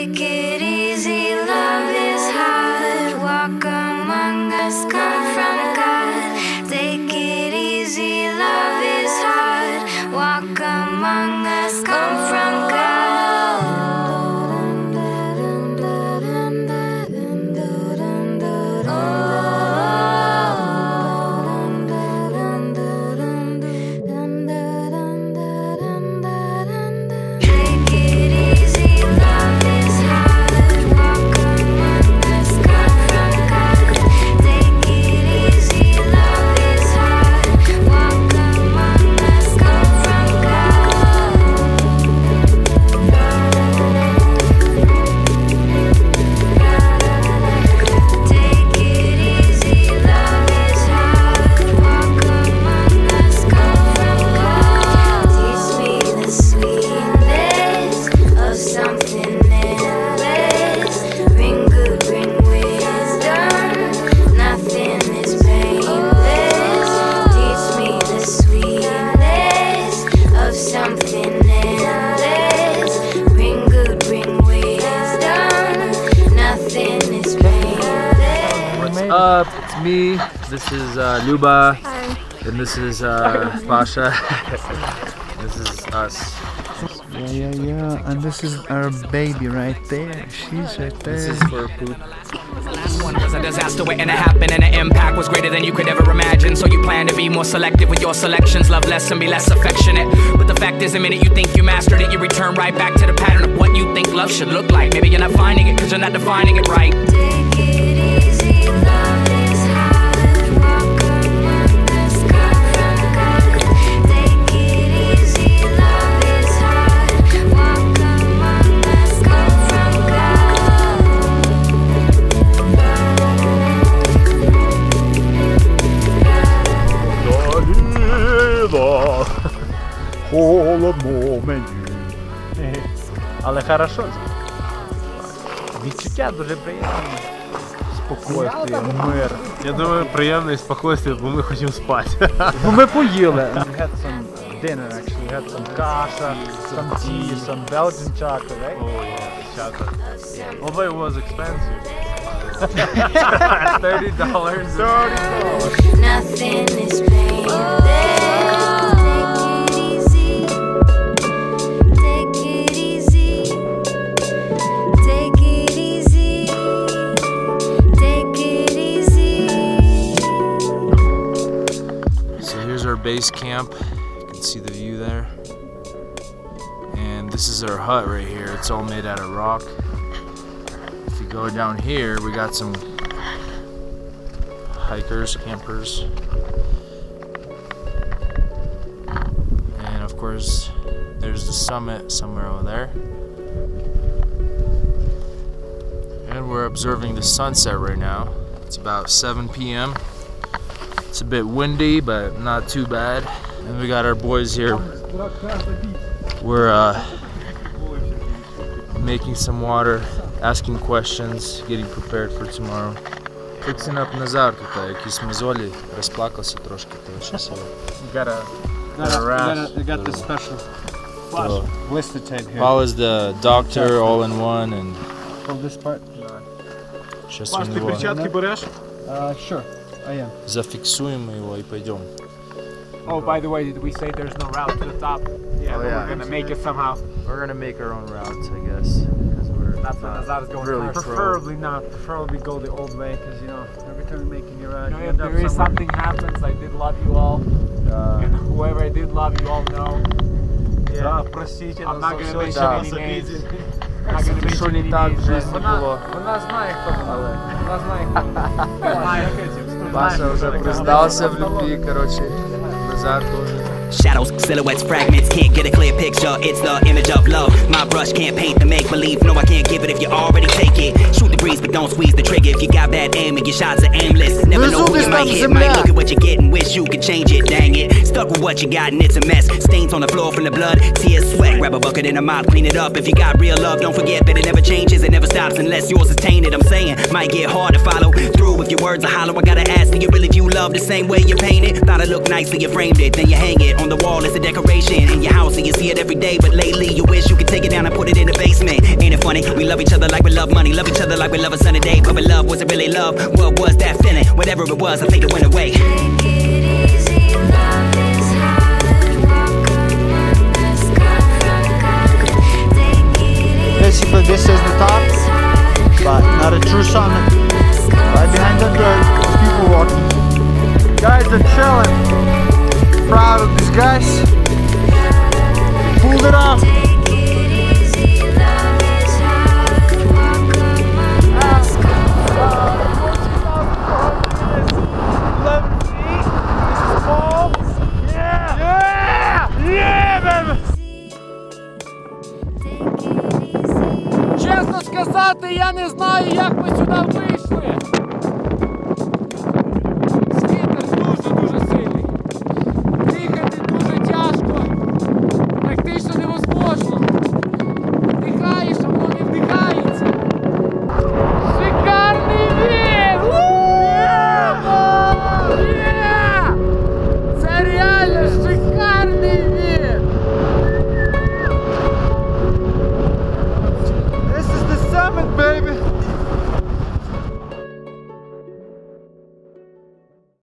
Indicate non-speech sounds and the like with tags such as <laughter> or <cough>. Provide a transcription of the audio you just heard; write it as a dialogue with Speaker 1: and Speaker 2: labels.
Speaker 1: Take it easy, love is hard. Walk among us, come from God. Take it easy, love is hard. Walk among us, come from God.
Speaker 2: Up? Me. This is uh, Luba. And this is uh, Pasha. <laughs> this is us.
Speaker 3: Yeah, yeah, yeah. And this is our baby right there. She's right
Speaker 2: This
Speaker 3: there.
Speaker 2: is for poop.
Speaker 4: Last one was a disaster waiting to happen, and the impact was greater than you could ever imagine. So you plan to be more selective with your selections, love less and be less affectionate. But the fact is, the minute you think you mastered it, you return right back to the pattern of what you think love should look like. Maybe you're not finding it because you're not defining it right.
Speaker 5: Холодно мені.
Speaker 2: Але хорошо. Відчуття дуже приємне. Спокійствие, мир.
Speaker 5: Я думаю, приємне спокійствие, бо ми хочемо спати.
Speaker 2: Ну ми поїли. We had some dinner actually. We had some kasha, some tea, some Belgian chocolate, right?
Speaker 5: Oh yeah, chocolate. Although it was expensive.
Speaker 2: Thirty dollars.
Speaker 1: Nothing is painless.
Speaker 6: Base camp. You can see the view there. And this is our hut right here. It's all made out of rock. If you go down here, we got some hikers, campers. And of course, there's the summit somewhere over there. And we're observing the sunset right now. It's about 7 p.m. It's a bit windy, but not too bad. And we got our boys here. We're uh, making some water, asking questions, getting prepared for tomorrow. Fixing up Назар тут, якісь мозолі, розплакався трошки, то щось.
Speaker 2: Gotta, gotta rest. We got the special
Speaker 6: So,
Speaker 2: blister tape here.
Speaker 6: Paul is the doctor all in one and
Speaker 2: From this part?
Speaker 6: сейчас
Speaker 5: Паш,
Speaker 6: ми
Speaker 5: ти
Speaker 6: його
Speaker 5: перчатки береш?
Speaker 2: Uh, sure. I am.
Speaker 6: зафіксуємо його і пойдемо.
Speaker 7: Oh, by the way, did we say there's no route to the top? Yeah,
Speaker 2: Oh, yeah.
Speaker 7: we're gonna make it somehow.
Speaker 6: We're gonna make our own routes, I guess.
Speaker 7: That's what
Speaker 6: not
Speaker 7: Nazar is going
Speaker 6: really
Speaker 7: first.
Speaker 2: Preferably not. Preferably go the old way, because you know every time you're making your ride,
Speaker 7: You know,
Speaker 2: you
Speaker 7: if there is
Speaker 2: somewhere.
Speaker 7: something happens, I did love you all,
Speaker 2: Uh,
Speaker 7: and whoever I did love, you all know.
Speaker 2: да, простите
Speaker 7: I'm not gonna mention
Speaker 2: Да.
Speaker 7: any names. Not
Speaker 2: Що
Speaker 7: mention
Speaker 2: не
Speaker 7: any
Speaker 2: так в
Speaker 7: names.
Speaker 2: житті було. Вона знає, хто вона. Вона знає, хто вона. Паша вже признався в любві, коротше. Назар теж.
Speaker 4: Shadows, silhouettes, fragments, can't get a clear picture. It's the image of love. My brush can't paint the make believe. No, I can't give it if you already take it. Shoot the
Speaker 8: breeze, but don't squeeze the trigger. If you got bad aim and your shots are aimless, never know who you might hit. Might look at what you're getting, wish you could change it. Dang it, stuck with what you got and it's a mess. Stains on the floor from the blood, tears, sweat. Grab a bucket and a mop, clean it up. If you got real love, don't forget that it never changes, it never stops unless yours is tainted. I'm saying, might get hard to follow through if your words are hollow. I gotta ask, do you really view love the same way you paint it? Thought it looked nice, nicely, you framed it, then you hang it on the wall. It's a decoration in your house, and you see it every day. But lately, you wish you could take it down and put it in the basement. Ain't it funny? We love each other like we love money, love each other like we love a sunny day. But we love was it really love? What was that feeling? Whatever it was, I think it went away.
Speaker 1: Take it easy, love is hard. Walk among the sky from God. Take it easy,
Speaker 3: Basically, this is the top, but not a true summit. Right behind the dirt, people walking. Guys are chilling. Proud of these guys. Pulled it off.
Speaker 7: Чесно сказати, я не знаю, як ми сюди вийшли.